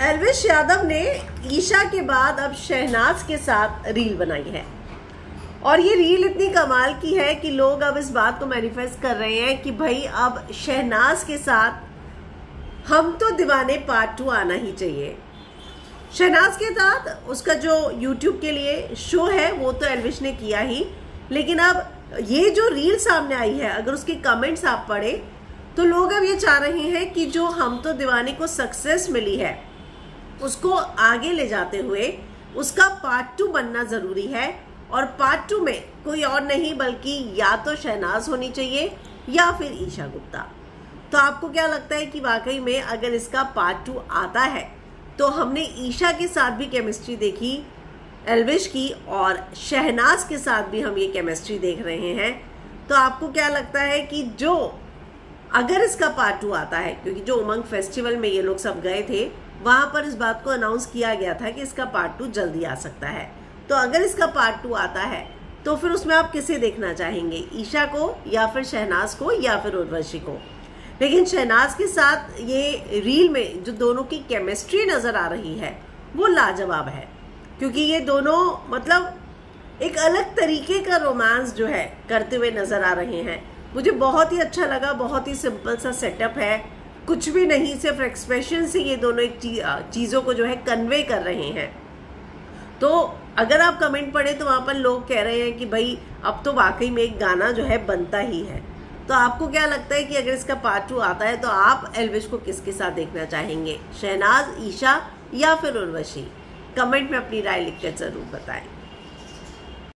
एलविश यादव ने ईशा के बाद अब शहनाज के साथ रील बनाई है। और ये रील इतनी कमाल की है कि लोग अब इस बात को मैनिफेस्ट कर रहे हैं कि भाई, अब शहनाज के साथ हम तो दीवाने पार्ट टू आना ही चाहिए। शहनाज के साथ उसका जो यूट्यूब के लिए शो है, वो तो एलविश ने किया ही। लेकिन अब ये जो रील सामने आई है, अगर उसके कमेंट्स आप पढ़े तो लोग अब ये चाह रहे हैं कि जो हम तो दीवाने को सक्सेस मिली है। उसको आगे ले जाते हुए उसका पार्ट टू बनना ज़रूरी है और पार्ट टू में कोई और नहीं बल्कि या तो शहनाज होनी चाहिए या फिर ईशा गुप्ता। तो आपको क्या लगता है कि वाकई में अगर इसका पार्ट टू आता है तो हमने ईशा के साथ भी केमिस्ट्री देखी, एलविश की और शहनाज के साथ भी हम ये केमिस्ट्री देख रहे हैं। तो आपको क्या लगता है कि जो अगर इसका पार्ट टू आता है, क्योंकि जो उमंग फेस्टिवल में ये लोग सब गए थे, वहाँ पर इस बात को अनाउंस किया गया था कि इसका पार्ट टू जल्दी आ सकता है। तो अगर इसका पार्ट टू आता है तो फिर उसमें आप किसे देखना चाहेंगे? ईशा को, या फिर शहनाज को, या फिर उर्वशी को? लेकिन शहनाज के साथ ये रील में जो दोनों की केमिस्ट्री नज़र आ रही है, वो लाजवाब है। क्योंकि ये दोनों मतलब एक अलग तरीके का रोमांस जो है, करते हुए नज़र आ रहे हैं। मुझे बहुत ही अच्छा लगा, बहुत ही सिंपल सा सेटअप है। कुछ भी नहीं, सिर्फ़ एक्सप्रेशन से ये दोनों एक चीज़ों को जो है कन्वे कर रहे हैं। तो अगर आप कमेंट पढ़े तो वहाँ पर लोग कह रहे हैं कि भाई, अब तो वाकई में एक गाना जो है बनता ही है। तो आपको क्या लगता है कि अगर इसका पार्ट टू आता है तो आप एलविश को किसके साथ देखना चाहेंगे? शहनाज, ईशा या फिर उर्वशी? कमेंट में अपनी राय लिखकर ज़रूर बताएँ।